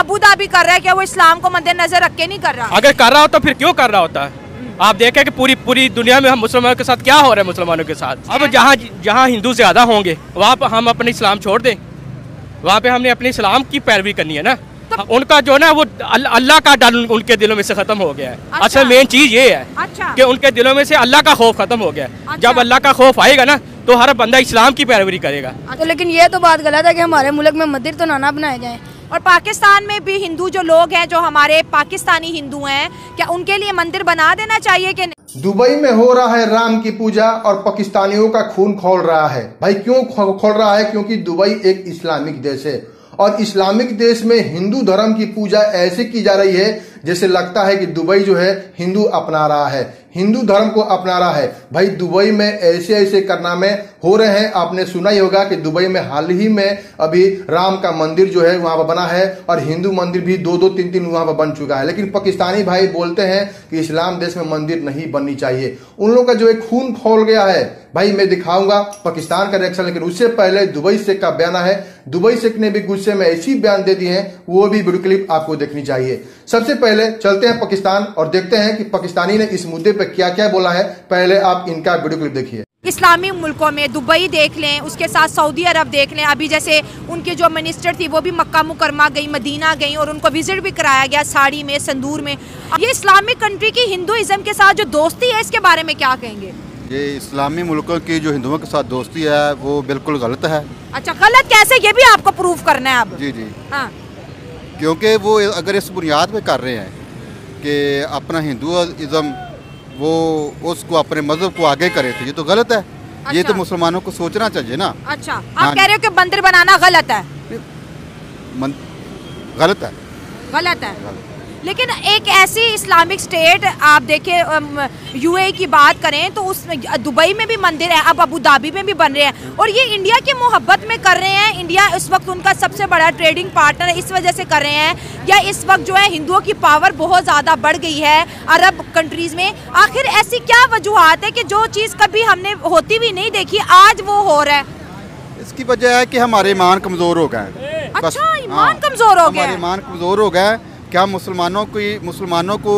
Abu Dhabi कर रहा है क्या? वो इस्लाम को मद्देनजर रख के नहीं कर रहा? अगर कर रहा हो तो फिर क्यों कर रहा होता? है आप देखें कि पूरी पूरी दुनिया में हम मुसलमानों के साथ क्या हो रहा है मुसलमानों के साथ? अब जहाँ जहाँ हिंदू ज़्यादा होंगे वहाँ पर हम अपने इस्लाम छोड़ दें। वहाँ पे हमने अपने इस्लाम की पैरवी करनी है ना? उनका जो ना वो अल्लाह का डर उनके दिलों में से खत्म हो गया है। अच्छा। असल मेन चीज़ ये है अच्छा। कि उनके दिलों में से अल्लाह का खौफ खत्म हो गया है। अच्छा। जब अल्लाह का खौफ आएगा ना तो हर बंदा इस्लाम की पैरवी करेगा। तो लेकिन ये तो बात गलत है कि हमारे मुल्क में मंदिर तो ना ना बनाए जाएँ। और पाकिस्तान में भी हिंदू जो लोग हैं, जो हमारे पाकिस्तानी हिंदू हैं, क्या उनके लिए मंदिर बना देना चाहिए कि नहीं? दुबई में हो रहा है राम की पूजा और पाकिस्तानियों का खून खोल रहा है। भाई, क्यों खोल रहा है? क्योंकि दुबई एक इस्लामिक देश है। और इस्लामिक देश में हिंदू धर्म की पूजा ऐसे की जा रही है जैसे लगता है कि दुबई जो है, हिंदू अपना रहा है। हिंदू धर्म को अपना रहा है। भाई, दुबई में ऐसे ऐसे कारनामे हो रहे हैं। आपने सुना ही होगा कि दुबई में हाल ही में अभी राम का मंदिर जो है, वहाँ पर बना है और हिंदू मंदिर भी दो दो, तीन तीन वहाँ पर बन चुका है। लेकिन पाकिस्तानी भाई बोलते हैं कि इस्लाम देश में मंदिर नहीं बननी चाहिए। उन लोगों का जो एक खून खोल गया है, भाई, मैं दिखाऊँगा पाकिस्तान का रिएक्शन लेकिन उससे पहले दुबई शेख का बयान है। दुबई शेख ने भी गुस्से में ऐसी बयान दे दिए हैं, वो भी वीडियो क्लिप आपको देखनी चाहिए। सबसे पहले चलते हैं पाकिस्तान और देखते हैं कि पाकिस्तानी ने इस मुद्दे पर क्या क्या बोला है। पहले आप इनका वीडियो क्लिप देखिए। इस्लामी मुल्कों में दुबई देख लें उसके साथ सऊदी अरब देख लें। अभी जैसे उनकी जो मिनिस्टर थी वो भी मक्का मुकरमा गई मदीना गई और उनको विज़िट भी कराया गया साड़ी में संदूर में। ये इस्लामिक कंट्री की हिंदुइज्म के साथ जो दोस्ती है इसके बारे में क्या कहेंगे? ये इस्लामी मुल्कों की जो हिंदुओं के साथ दोस्ती है वो बिल्कुल गलत है। अच्छा गलत कैसे? ये भी आपको प्रूव करना है अब। जी जी। हाँ। क्योंकि वो अगर इस बुनियाद पे कर रहे हैं कि अपना हिंदुज़म वो उसको अपने मज़हब को आगे करे तो ये तो गलत है। अच्छा। ये तो अच्छा। मुसलमानों को सोचना चाहिए ना। अच्छा आप हाँ कह रहे हो कि मंदिर बनाना गलत है? मन, गलत है। गलत है। लेकिन एक ऐसी इस्लामिक स्टेट आप देखें यूए की बात करें तो उस दुबई में भी मंदिर है अब अबू धाबी में भी बन रहे हैं। और ये इंडिया की मोहब्बत में कर रहे हैं। इंडिया इस वक्त उनका सबसे बड़ा ट्रेडिंग पार्टनर है इस वजह से कर रहे हैं। या इस वक्त जो है हिंदुओं की पावर बहुत ज़्यादा बढ़ गई है अरब कंट्रीज़ में। आखिर ऐसी क्या वजूहत है कि जो चीज़ कभी हमने होती भी नहीं देखी आज वो हो रहा है? इसकी वजह है कि हमारे ईमान कमज़ोर हो गए अच्छा, ईमान हाँ, कमज़ोर हो गया ईमान कमज़ोर हो गए क्या मुसलमानों की मुसलमानों को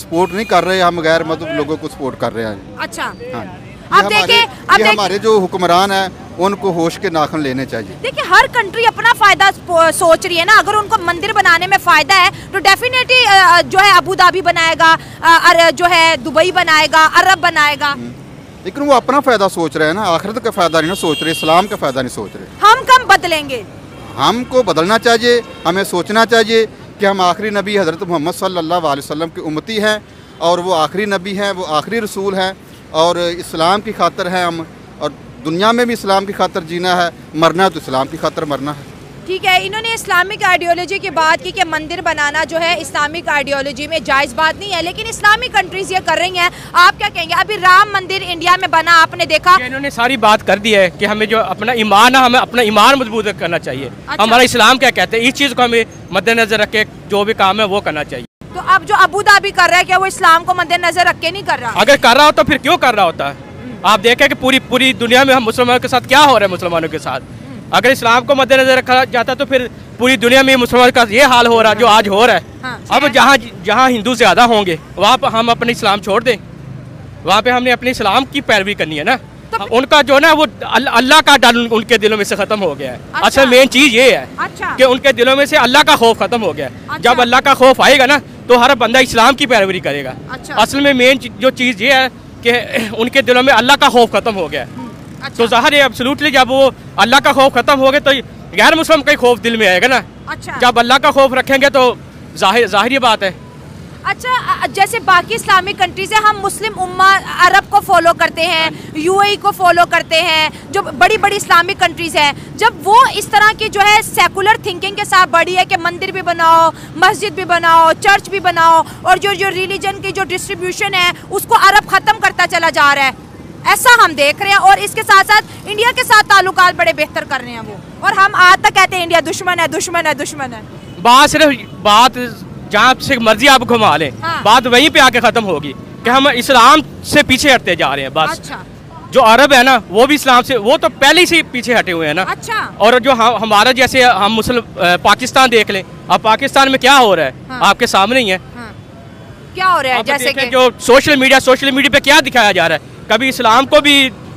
सपोर्ट नहीं कर रहे हम गैर मज़हब लोगों को सपोर्ट कर रहे हैं? अच्छा। हाँ। अब देखिए अब ये हमारे जो हुक्मरान हैं उनको होश के नाखन लेने चाहिए। देखिए हर कंट्री अपना फ़ायदा सोच रही है ना। अगर उनको मंदिर बनाने में फ़ायदा है तो डेफिनेटली जो है अबू धाबी बनाएगा अर- जो है दुबई बनाएगा अरब बनाएगा। लेकिन वो अपना फ़ायदा सोच रहे हैं ना। आखिरत का फ़ायदा नहीं ना सोच रहे इस्लाम का फ़ायदा नहीं सोच रहे। हम कम बदलेंगे? हमको बदलना चाहिए हमें सोचना चाहिए। कि हम आखिरी नबी हज़रत मोहम्मद सल्लल्लाहु की उम्मती हैं और वो आखिरी नबी हैं, वो आखिरी रसूल हैं और इस्लाम की खातर हैं हम और दुनिया में भी इस्लाम की खातर जीना है, मरना है तो इस्लाम की खातर मरना है। ठीक है इन्होंने इस्लामिक आइडियोलॉजी की बात की कि मंदिर बनाना जो है इस्लामिक आइडियोलॉजी में जायज़ बात नहीं है लेकिन इस्लामिक कंट्रीज़ ये कर रही हैं। आप क्या कहेंगे? अभी राम मंदिर इंडिया में बना आपने देखा? इन्होंने सारी बात कर दी है कि हमें जो अपना ईमान है हमें अपना ईमान मज़बूत करना चाहिए। अच्छा। हमारा इस्लाम क्या कहते हैं? इस चीज़ को हमें मद्देनजर रख के जो भी काम है वो करना चाहिए। तो अब जो अबू धाबी कर रहा है क्या वो इस्लाम को मद्देनजर रख के नहीं कर रहा? अगर कर रहा हो तो फिर क्यों कर रहा होता? है आप देखें कि पूरी पूरी दुनिया में हम मुसलमानों के साथ क्या हो रहा है मुसलमानों के साथ? अगर इस्लाम को मद्देनजर रखा जाता तो फिर पूरी दुनिया में मुसलमान का ये हाल हो रहा जो आज हो रहा है। हाँ। अब जहाँ जहाँ हिंदू ज़्यादा होंगे वहाँ पर हम अपने इस्लाम छोड़ दें। वहाँ पे हमने अपने इस्लाम की पैरवी करनी है ना। तो उनका जो ना वो अल्लाह का डर उनके दिलों में से खत्म हो गया है। अच्छा। असल मेन चीज़ ये है अच्छा। कि उनके दिलों में से अल्लाह का खौफ खत्म हो गया है। अच्छा। जब अल्लाह का खौफ आएगा ना तो हर बंदा इस्लाम की पैरवी करेगा। अच्छा। असल में मेन जो चीज़ ये है कि उनके दिलों में अल्लाह का खौफ खत्म हो गया है। अच्छा। तो ज़ाहिर है एब्सोल्युटली जब वो अल्लाह का खौफ खत्म हो गया तो गैर मुस्लिम का खौफ दिल में आएगा ना? अच्छा। जब अल्लाह का खौफ रखेंगे तो ज़ाहिर ज़ाहिर बात है। अच्छा जैसे बाकी इस्लामिक कंट्रीज़ है हम मुस्लिम उम्मा अरब को फॉलो करते हैं यूएई को फॉलो करते हैं जो बड़ी बड़ी इस्लामिक कंट्रीज़ है जब वो इस तरह की जो है सेकुलर थिंकिंग के साथ बढ़ी है कि मंदिर भी बनाओ मस्जिद भी बनाओ चर्च भी बनाओ और जो जो रिलीजन की जो डिस्ट्रीब्यूशन है उसको अरब ख़त्म करता चला जा रहा है। ऐसा हम देख रहे हैं और इसके साथ साथ इंडिया के साथ ताल्लुकात बड़े बेहतर कर रहे हैं वो। और हम आज तक कहते हैं इंडिया दुश्मन है दुश्मन है दुश्मन है। बात सिर्फ़ बात जहाँ से मर्ज़ी आप घुमा लें हाँ। बात वहीं पे आके ख़त्म होगी कि हम इस्लाम से पीछे हटते जा रहे हैं बस। अच्छा। जो अरब है ना वो भी इस्लाम से वो तो पहले से पीछे हटे हुए हैं ना। अच्छा। और जो हम हमारा जैसे हम मुस्लिम पाकिस्तान देख लें अब पाकिस्तान में क्या हो रहा है? हाँ। आपके सामने ही है। हाँ। क्या हो रहा है? जैसे कि जो सोशल मीडिया सोशल मीडिया पे क्या दिखाया जा रहा है? कभी इस्लाम को भी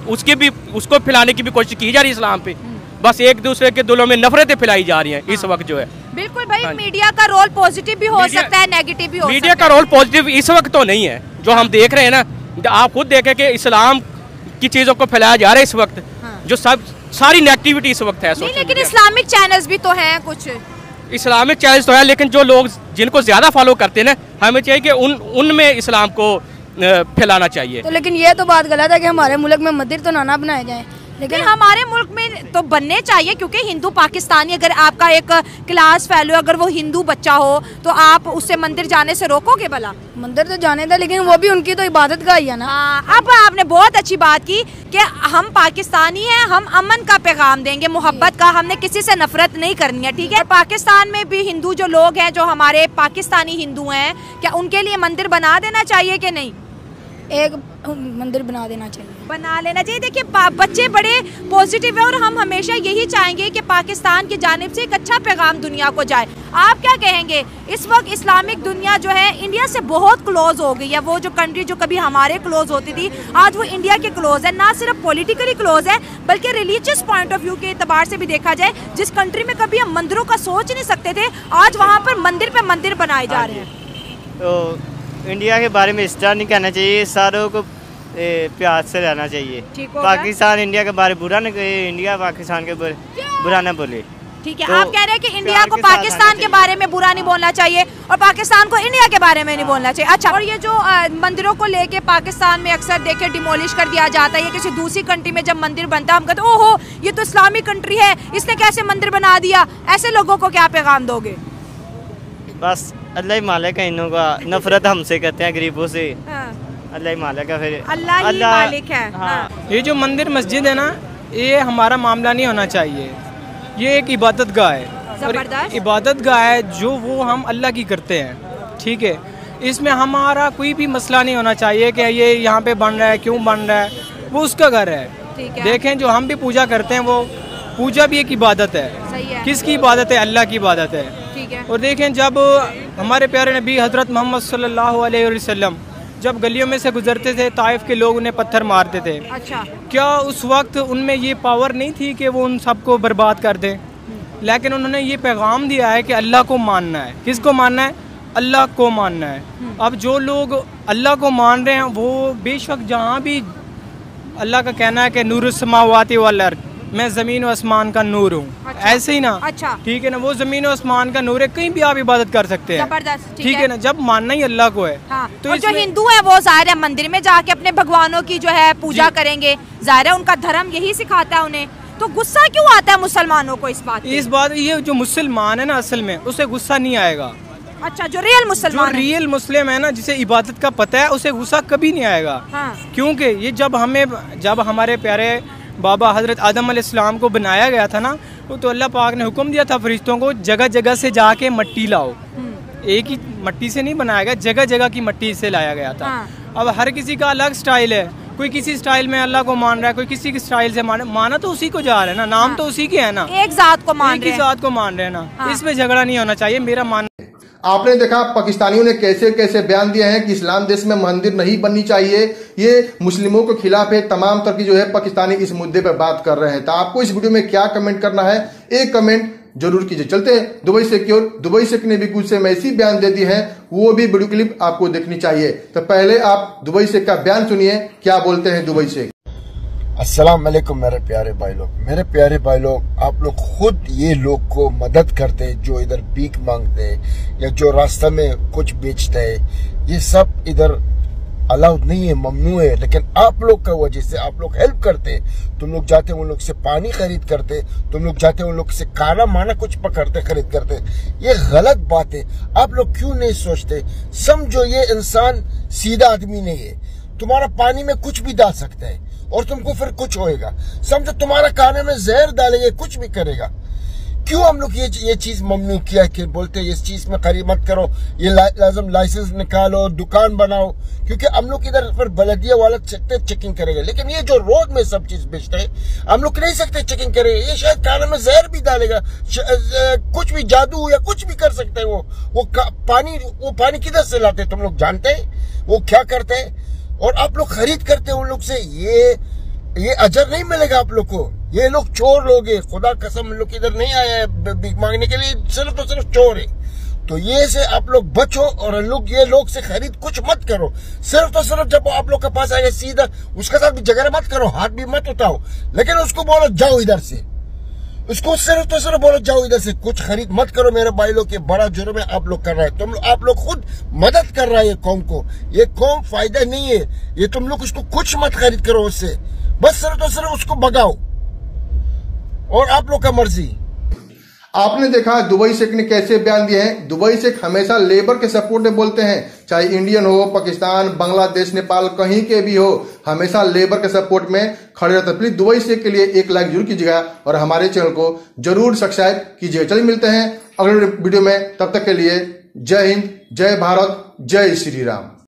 उसके भी उसको फैलाने की भी कोशिश की जा रही है इस्लाम पे। बस एक दूसरे के दिलों में नफरतें फैलाई जा रही हैं इस हाँ। वक्त जो है बिल्कुल भाई हाँ मीडिया का रोल पॉजिटिव भी हो सकता है नेगेटिव भी हो मीडिया का रोल पॉजिटिव इस वक्त तो नहीं है जो हम देख रहे हैं ना आप खुद देखें कि इस्लाम की चीज़ों को फैलाया जा रहा है इस वक्त हाँ। जो सब सारी नेगेटिविटी इस वक्त है नहीं लेकिन इस्लामिक चैनल्स भी तो हैं कुछ इस्लामिक चैनल तो है लेकिन जो लोग जिनको ज़्यादा फॉलो करते हैं ना हमें चाहिए कि उन उनमें इस्लाम को फैलाना चाहिए। तो लेकिन ये तो बात गलत है कि हमारे मुल्क में मंदिर तो नाना बनाए जाए लेकिन हमारे मुल्क में तो बनने चाहिए क्योंकि हिंदू पाकिस्तानी अगर आपका एक क्लास फेलो अगर वो हिंदू बच्चा हो तो आप उससे मंदिर जाने से रोकोगे भला? मंदिर तो जाने था लेकिन वो भी उनकी तो इबादत का ही है ना। हाँ, अब आपने बहुत अच्छी बात की कि हम पाकिस्तानी हैं हम अमन का पैगाम देंगे मोहब्बत का हमने किसी से नफरत नहीं करनी है ठीक है? पाकिस्तान में भी हिंदू जो लोग हैं जो हमारे पाकिस्तानी हिंदू हैं क्या उनके लिए मंदिर बना देना चाहिए कि नहीं? एक मंदिर बना देना चाहिए। बना लेना चाहिए। देखिए बच्चे बड़े पॉजिटिव है और हम हमेशा यही चाहेंगे कि पाकिस्तान की जानिब से एक अच्छा पैगाम दुनिया को जाए। आप क्या कहेंगे? इस वक्त इस्लामिक दुनिया जो है इंडिया से बहुत क्लोज हो गई है। वो जो कंट्री जो कभी हमारे क्लोज होती थी आज वो इंडिया के क्लोज है। ना सिर्फ़ पॉलिटिकली क्लोज है बल्कि रिलीजियस पॉइंट ऑफ़ व्यू के अतबार से भी देखा जाए जिस कंट्री में कभी हम मंदिरों का सोच नहीं सकते थे आज वहाँ पर मंदिर पे मंदिर बनाए जा रहे हैं। तो इंडिया के बारे में इस तरह नहीं कहना चाहिए सारों को प्यार से रहना चाहिए? पाकिस्तान इंडिया के बारे बुरा न कहे इंडिया पाकिस्तान के बारे बुरा ना बोले। ठीक है तो आप कह रहे हैं कि इंडिया को पाकिस्तान के बारे में बुरा नहीं बोलना चाहिए और पाकिस्तान को इंडिया के बारे में नहीं बोलना चाहिए। अच्छा और ये जो मंदिरों को लेके पाकिस्तान में अक्सर देखे डिमोलिश कर दिया जाता है या किसी दूसरी कंट्री में जब मंदिर बनता है हम कहते हैं, ओहो ये तो इस्लामिक कंट्री है इसने कैसे मंदिर बना दिया? ऐसे लोगों को क्या पैगाम दोगे? बस अल्लाह ही मालिक है इनों का नफरत हमसे करते हैं गरीबों से। अल्लाह ही मालिक है फिर। अल्लाह ही मालिक है हाँ। हाँ। ये जो मंदिर मस्जिद है ना ये हमारा मामला नहीं होना चाहिए। ये एक इबादत गाह है। और इबादत गाह है जो वो हम अल्लाह की करते हैं ठीक है? इसमें हमारा कोई भी मसला नहीं होना चाहिए कि ये यहाँ पे बन रहा है क्यों बन रहा है? वो उसका घर है। ठीक है। देखें जो हम भी पूजा करते हैं वो पूजा भी एक इबादत है। सही है। किसकी इबादत है? अल्लाह की इबादत है। ठीक है। और देखें जब हमारे प्यारे नबी हज़रत मोहम्मद सल्लल्लाहु अलैहि वसल्लम जब गलियों में से गुजरते थे ताइफ के लोग उन्हें पत्थर मारते थे। अच्छा। क्या उस वक्त उनमें ये पावर नहीं थी कि वो उन सबको बर्बाद कर दें? लेकिन उन्होंने ये पैगाम दिया है कि अल्लाह को मानना है। किसको मानना है? अल्लाह को मानना है। अब जो लोग अल्लाह को मान रहे हैं वो बेशक जहाँ भी अल्लाह का कहना है कि नूर समावाती वाल मैं ज़मीन और आसमान का नूर हूँ। अच्छा। ऐसे ही ना। अच्छा। ठीक है ना वो ज़मीन और आसमान का नूर है कहीं भी आप इबादत कर सकते हैं। ठीक है है। ना जब मानना ही अल्लाह को है हाँ तो और जो हिंदू है वो ज़ाहिर है मंदिर में जाके अपने भगवानों की जो है पूजा करेंगे। ज़ाहिर है उनका धर्म यही सिखाता है उन्हें। तो गुस्सा क्यों आता है मुसलमानों को इस बात इस बात ये जो मुसलमान है ना असल में उसे गुस्सा नहीं आएगा। अच्छा जो रियल मुसलमान रियल मुस्लिम है ना जिसे इबादत का पता है उसे गुस्सा कभी नहीं आएगा। हाँ। क्योंकि ये जब हमें जब हमारे प्यारे बाबा हज़रत आदम को बनाया गया था ना वो तो अल्लाह पाक ने हुक्म दिया था फरिश्तों को जगह जगह से जाके मट्टी लाओ। हम्म, एक ही मट्टी से नहीं बनाया गया जगह जगह की मट्टी से लाया गया था। हाँ। अब हर किसी का अलग स्टाइल है। कोई किसी स्टाइल में अल्लाह को मान रहा है कोई किसी की स्टाइल से मान माना तो उसी को जा रहा है ना नाम हाँ। तो उसी के है ना। एक जात को मान एक रहे जात को मान रहे हैं ना। हाँ। इसमें झगड़ा नहीं होना चाहिए मेरा मान आपने देखा पाकिस्तानियों ने कैसे कैसे बयान दिए हैं कि इस्लाम देश में मंदिर नहीं बननी चाहिए? ये मुस्लिमों के खिलाफ है, तमाम तरह की जो है पाकिस्तानी इस मुद्दे पर बात कर रहे हैं। तो आपको इस वीडियो में क्या कमेंट करना है? एक कमेंट ज़रूर कीजिए। चलते हैं दुबई से की ओर। दुबई से ने भी कुछ से ऐसी बयान दे दी है, वो भी वीडियो क्लिप आपको देखनी चाहिए। तो पहले आप दुबई से का बयान सुनिए, क्या बोलते हैं दुबई से? अस्सलाम वालेकुम मेरे प्यारे भाई लोग। मेरे प्यारे भाई लोग, आप लोग खुद ये लोग को मदद करते हैं जो इधर भीख मांगते हैं या जो रास्ता में कुछ बेचते हैं। ये सब इधर अलाउड नहीं है, ममनू है, लेकिन आप लोग का वजह से आप लोग हेल्प करते हैं। तुम लोग जाते उन लोग से पानी खरीद करते तुम लोग जाते उन लोग से काना माना कुछ पकड़ते, खरीद करते ये गलत बात है। आप लोग क्यों नहीं सोचते? समझो ये इंसान सीधा आदमी नहीं है। तुम्हारा पानी में कुछ भी डाल सकता है। और तुमको फिर कुछ होएगा। समझो तुम्हारा खाने में जहर डालेंगे, कुछ भी करेगा। क्यों हम लोग ये ये चीज़ ममनू किया कि बोलते इस चीज़ में खरीद मत करो, ये लाजम लाइसेंस निकालो, दुकान बनाओ। क्योंकि हम लोग इधर पर बलदिया वाला सकते चेकिंग करेगा। लेकिन ये जो रोड में सब चीज़ बेचते हैं, हम लोग नहीं सकते चेकिंग करेंगे ये शायद खाने में जहर भी डालेगा कुछ भी जादू या कुछ भी कर सकते हैं वो। वो पानी वो पानी किधर से लाते तुम लोग जानते हैं? वो क्या करते हैं? और आप लोग खरीद करते उन लोग से, ये ये अजर नहीं मिलेगा आप लोग को। ये लोग चोर लोग है, खुदा कसम लोग इधर नहीं आया है मांगने के लिए सिर्फ़ तो सिर्फ़ चोर है। तो ये से आप लोग बचो और लोग, ये लोग से खरीद कुछ मत करो। सिर्फ़ तो सिर्फ़ जब आप लोग के पास आएगा सीधा उसके साथ भी झगड़ा मत करो, हाथ भी मत उठाओ। लेकिन उसको बोलो, जाओ इधर से। उसको सिर्फ़ तो सिर्फ़ बोलो, जाओ इधर से, कुछ खरीद मत करो मेरे भाई लोग के, बड़ा जुर्म है, आप लोग कर रहे हैं। तुम आप लोग खुद मदद कर रहा है ये कौम को। ये कौम फ़ायदा नहीं है। ये तुम लोग उसको कुछ मत खरीद करो उससे। बस सिर्फ़ तो सिर्फ़ उसको भगाओ। और आप लोग का मर्ज़ी। आपने देखा दुबई शेख ने कैसे बयान दिए हैं? दुबई शेख हमेशा लेबर के सपोर्ट में बोलते हैं। चाहे इंडियन हो, पाकिस्तान, बांग्लादेश, नेपाल, कहीं के भी हो, हमेशा लेबर के सपोर्ट में खड़े रहते प्लीज़ दुबई शेख के लिए एक लाइक ज़रूर कीजिएगा और हमारे चैनल को ज़रूर सब्सक्राइब कीजिएगा। चलिए मिलते हैं अगले वीडियो में। तब तक के लिए जय हिंद, जय भारत, जय श्री राम।